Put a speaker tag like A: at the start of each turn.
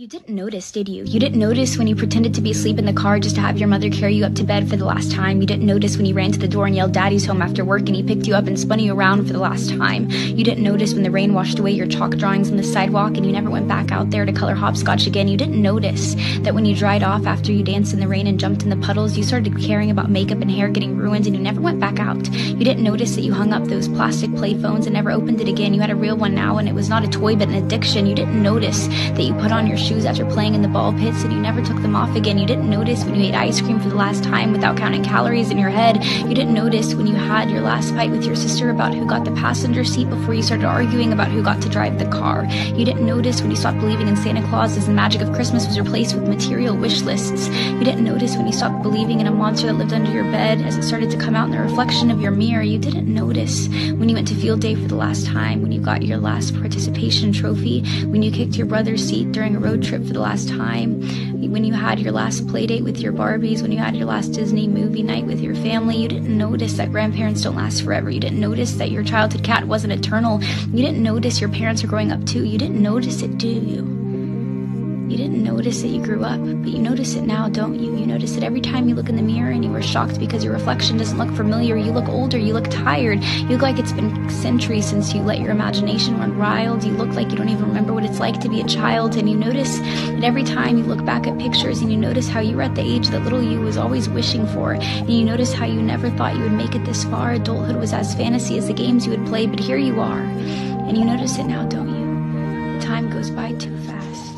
A: You didn't notice, did you? You didn't notice when you pretended to be asleep in the car just to have your mother carry you up to bed for the last time. You didn't notice when you ran to the door and yelled Daddy's home after work and he picked you up and spun you around for the last time. You didn't notice when the rain washed away your chalk drawings on the sidewalk and you never went back out there to color hopscotch again. You didn't notice that when you dried off after you danced in the rain and jumped in the puddles, you started caring about makeup and hair getting ruined and you never went back out. You didn't notice that you hung up those plastic play phones and never opened it again. You had a real one now and it was not a toy but an addiction. You didn't notice that you put on your shoes after playing in the ball pits and you never took them off again. You didn't notice when you ate ice cream for the last time without counting calories in your head. You didn't notice when you had your last fight with your sister about who got the passenger seat before you started arguing about who got to drive the car. You didn't notice when you stopped believing in Santa Claus as the magic of Christmas was replaced with material wish lists. You didn't notice when you stopped believing in a monster that lived under your bed as it started to come out in the reflection of your mirror. You didn't notice when you went to field day for the last time, when you got your last participation trophy, when you kicked your brother's seat during a road trip for the last time time, when you had your last play date with your Barbies, when you had your last Disney movie night with your family, you didn't notice that grandparents don't last forever. You didn't notice that your childhood cat wasn't eternal. You didn't notice your parents are growing up too. You didn't notice it, do you? You didn't notice that you grew up, but you notice it now, don't you? You notice it every time you look in the mirror and you are shocked because your reflection doesn't look familiar. You look older, you look tired, you look like it's been centuries since you let your imagination run wild. You look like you don't even remember what it's like to be a child, and you notice that every time you look back at pictures and you notice how you were at the age that little you was always wishing for, and you notice how you never thought you would make it this far. Adulthood was as fantasy as the games you would play, but here you are. And you notice it now, don't you? The time goes by too fast.